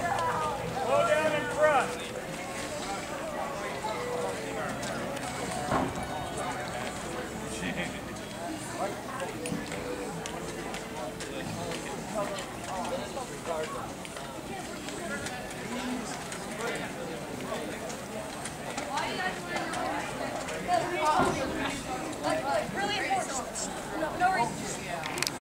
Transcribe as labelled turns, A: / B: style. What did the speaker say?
A: Yeah.